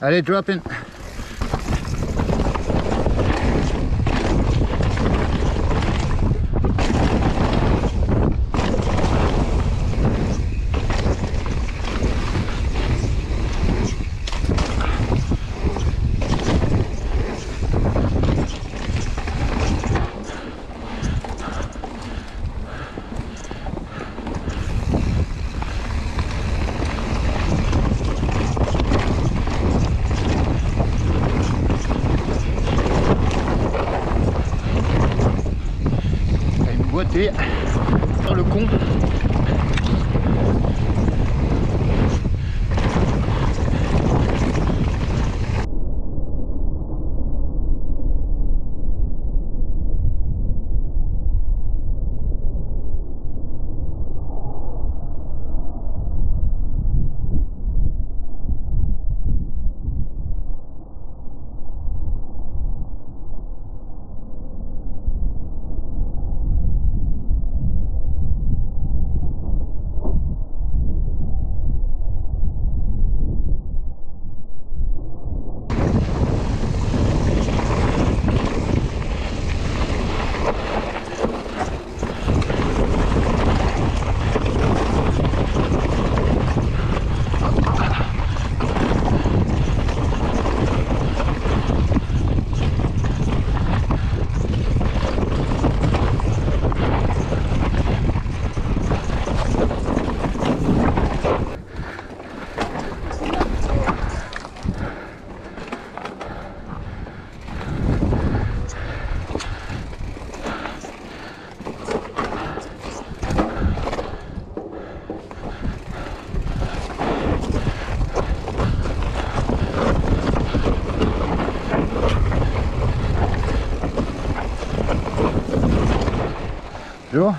Allez, drop in. Boîtée sur le con. Bonjour.